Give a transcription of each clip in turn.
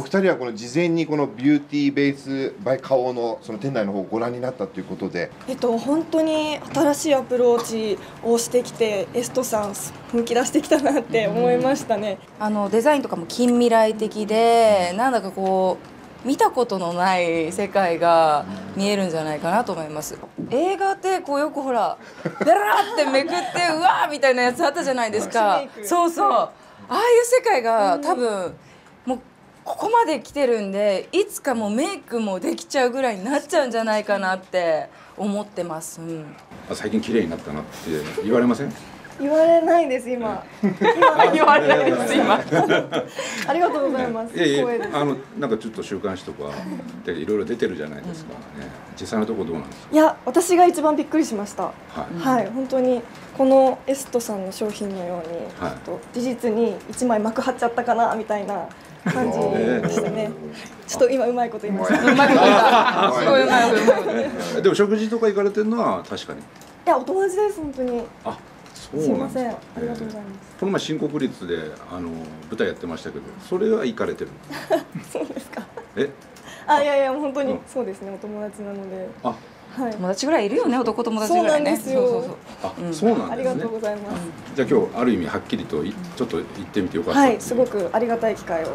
二人はこの事前にこの BEAUTY BASE by 花王のその店内の方をご覧になったということで。えっと本当に新しいアプローチをしてきてエストさん本気出してきたなって思いましたね。あのデザインとかも近未来的でなんだかこう見たことのない世界が見えるんじゃないかなと思います。映画ってこうよくほら ベラーってめくってうわーみたいなやつあったじゃないですか。そうそうああいう世界が多分もうここまで来てるんでいつかもうメイクもできちゃうぐらいになっちゃうんじゃないかなって思ってます、うん、あ最近綺麗になったなって言われません？言われないです今。言われないです今。ありがとうございます。いやいやあのなんかちょっと週刊誌とかでいろいろ出てるじゃないですか、ね、実際のところどうなんですか？いや私が一番びっくりしました。はい。はい本当にこのエストさんの商品のように、はい。ちょっと事実に一枚膜張っちゃったかなみたいな感じでしたね。ちょっと今うまいこと言いました。うまくいったすごいうまいうまいでも食事とか行かれてるのは確かにいやお友達です本当に。あそうすいまなんですかせんありがとうございます。この前新国立であの舞台やってましたけどそれは行かれてる そうですか。え？あいやいや本当にうんそうですねお友達なので。あはい。友達ぐらいいるよね男友達ぐらいね。そうなんですよ。そうそうそう。あ、うん。そうなんですね。ありがとうございます。じゃあ今日ある意味はっきりといちょっと行ってみてよかったはい、すごくありがたい機会を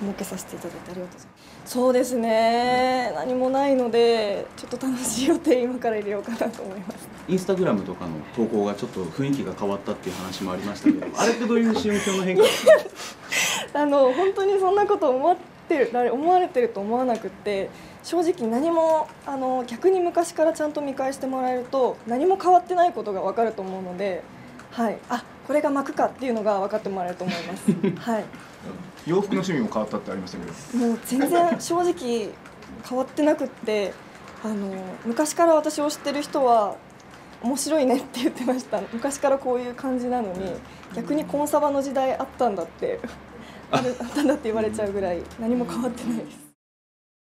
設けさせていただいてありがとうございます。そうですね。何もないので、ちょっと楽しい予定今から入れようかなと思います。インスタグラムとかの投稿がちょっと雰囲気が変わったっていう話もありましたけどあれってどういう心境の変化？ですかあの本当にそんなこと思ってる思われてると思わなくって、正直何もあの逆に昔からちゃんと見返してもらえると何も変わってないことがわかると思うので、はい。あ、これが幕かっていうのが分かってもらえると思います。はい。洋服の趣味も変わったってありましたけどもう全然正直変わってなくってあの昔から私を知ってる人は面白いねって言ってました昔からこういう感じなのに逆にコンサバの時代あったんだってあったんだって言われちゃうぐらい何も変わってないです